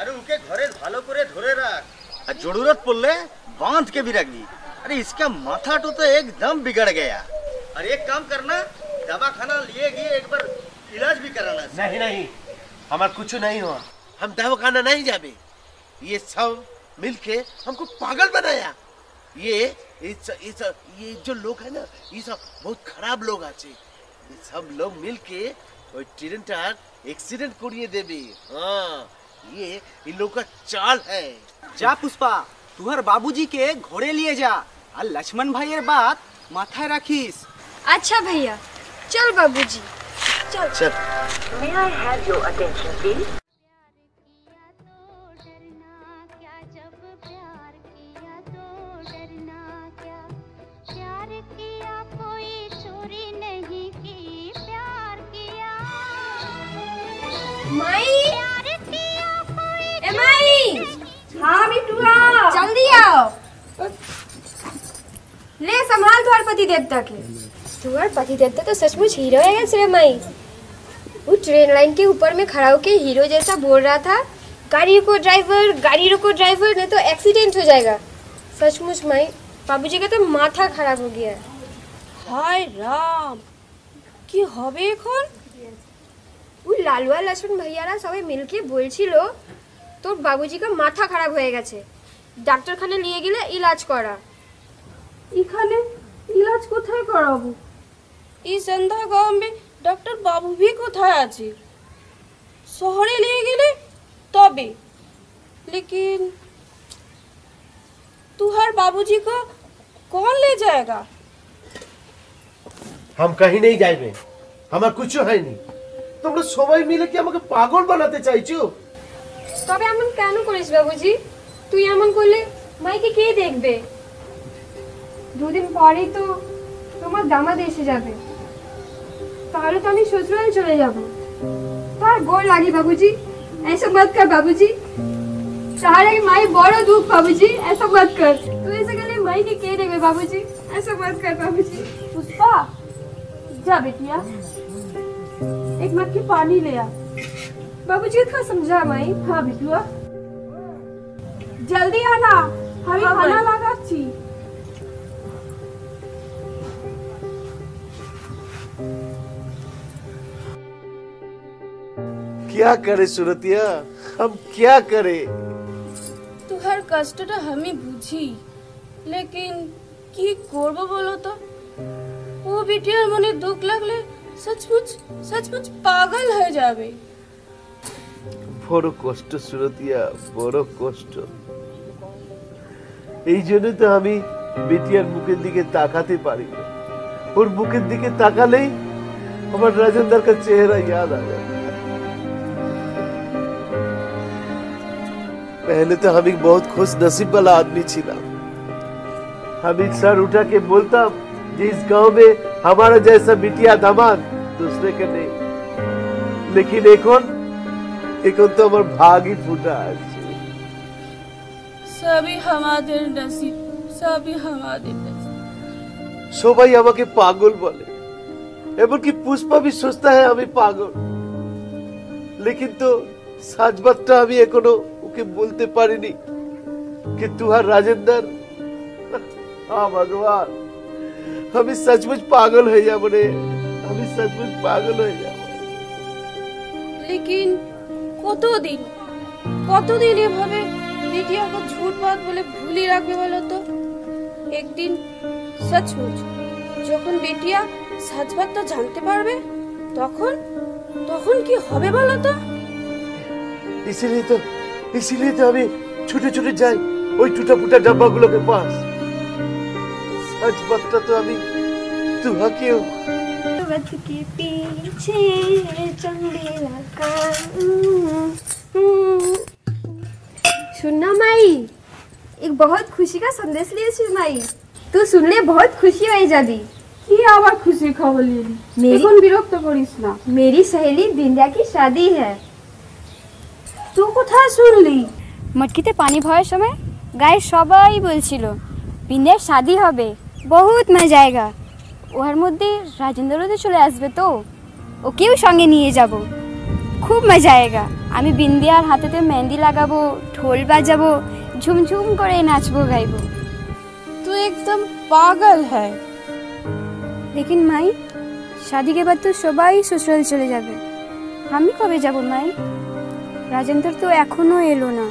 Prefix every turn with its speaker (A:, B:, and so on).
A: अरे उनके घरे भालो करे धोरे रख। अरे ज़रूरत पड़ले बाँध के भी रख दी अरे इसका माथा तो, तो एकदम बिगड़ गया। अरे एक काम करना दवा खाना लिए गए एक बार इलाज भी कराना।
B: नहीं नहीं हमारा कुछ नहीं हुआ। हम दवा खाना नहीं जाबे। ये सब मिलके हमको पागल बनाया। ये इस, इस, ये जो लोग है ना ये सब बहुत खराब लोग आचे। ये सब लोग मिलके वो ওই ট্রেনটার অ্যাক্সিডেন্ট করিয়ে দেবে हाँ ये इन लोग का चाल है।
C: जा पुष्पा तुहर बाबूजी के घोड़े लिए जा। और लक्ष्मण भाई बात माथा रखीस।
D: अच्छा भैया चल बाबूजी चल।
B: चल।
D: माई संभाल तुम्हारे पति देवता के तुम्हारे पति देवता तो सचमुच हीरो है रे माई वो ट्रेन लाइन के ऊपर में खड़ा होके हीरो जैसा बोल रहा था गाड़ी को ड्राइवर गाड़ी रोको ड्राइवर नहीं तो एक्सीडेंट हो जाएगा सचमुच माई बाबूजी का तो माथा खराब हो गया है
E: হায় রাম কি হবে এখন
D: ওই লালুয়া লক্ষ্মণ ভাইয়ারা সবাই মিলকে বলছিল তোর বাবুজিকে মাথা খারাপ হয়ে গেছে ডাক্তারখানে নিয়ে গেলে ইলাজ করা
E: এখানে ইলাজ কোথায় করাবো এই সন্ধ্যা গ্রামে ডক্টর বাবু ভি কোথায় আছে শহরে নিয়ে গেলে তবে लेकिन तुहार बाबूजी को कौन ले जाएगा
B: हम कहीं नहीं যাইবে আমার কিছু হয়নি তোমরা সবাই মিলে কি আমাকে পাগল বানাতে চাইছো
D: তবে এমন কেন করিস বাবুজি তুই এমন করলে মাইকে কে দেখবে দুদিন পরেই তো তোমার দামাদ এসে যাবে। তাহলে তো আমি শ্বশুরাল চলে যাব। তার গোর লাগে বাবুজি ऐसा मत कर बाबूजी सहारे माई बड़ो दुख बाबूजी ऐसा मत कर तू ऐसे गले माई के कह देवे बाबूजी ऐसा मत कर बाबूजी
E: पुष्पा जा बेटिया एक मटकी पानी ले आ
D: बाबूजी का समझा माई
E: हाँ बेटुआ जल्दी आना
D: हमें
E: खाना
D: लगा
E: चाहिए
B: क्या करे सुरतिया हम क्या करे
E: তুহার কষ্টটা আমি বুঝি লেকিন কি করব বলো তো ও বিটিয়ার মনে দুঃখ লাগলে সচমুচ সচমুচ পাগল হয়ে যাবে
B: বড় কষ্ট সুরতিয়া বড় কষ্ট এই জন্য তো আমি বেটিয়ার মুখের দিকে তাকাতে পারি না ওর মুখের দিকে তাকালেই আমার রাজেন্দার का चेहरा याद आ पहले तो हम एक बहुत खुश नसीब वाला आदमी छिला हम एक सर उठा के बोलता जिस गांव में हमारा जैसा बिटिया दामाद दूसरे के नहीं लेकिन এখন এখন তো আমার ভাগই ফুটা আছে
E: সবই আমাদের নসিব সবই আমাদের নসিব
B: সবাই আমাকে পাগল বলে এমনকি পুষ্পা भी सोचता है আমি পাগল लेकिन तो সাজ বাতটা আমি এখনো ওকে বলতে পারিনি कि तुहार राजेंद्र हाँ भगवान আমি सचमुच পাগল হয়ে যাব রে আমি सचमुच পাগল হয়ে যাব
E: লেকিন কতদিন কতদিন এভাবে বিটিয়াকে ঝুট বাদ বলে ভুলি রাখবে বলো তো একদিন সচমুচ যখন বিটিয়া সাজবাতটা জানতে পারবে তখন তখন কি হবে বলো তো
B: इसीलिए तो इसीलिए तो अभी छुटे छुटे जाए ওই টুটা ফুটা ডাব্বাগুলোকে পাস সাজ বাতটা তো আমি তোমাকেও
D: पर्वत के पीछे चंदेला का सुनना माई एक बहुत खुशी का संदेश लिए छी माई तू सुनले बहुत खुशी হয়ে যাবি
E: কি আবার খুশি খবর নিয়ে
D: मेरी
E: এখন বিরক্ত করিস না
D: मेरी सहेली बिंदिया की शादी है
E: তুই কোথায় শুনলি
D: মটকিতে পানি ভরার সময় গায়ে সবাই বলছিল বিন্দিয়ার শাদি হবে বহুত মজা আয়েগা ওর মধ্যে রাজেন্দ্রও তো চলে আসবে তো ওকেও সঙ্গে নিয়ে যাব খুব মজা আয়েগা আমি বিন্দিয়ার হাতেতে মেহেন্দি লাগাবো ঢোল বাজাবো ঝুমঝুম করে নাচবো গাইবো
E: तू एकदम पागल है
D: लेकिन माई शादी के बाद तो সবাই শ্বশুরাল চলে যাবে আমি কবে যাব মাই রাজেন্দ্র তো এখনও এলো না।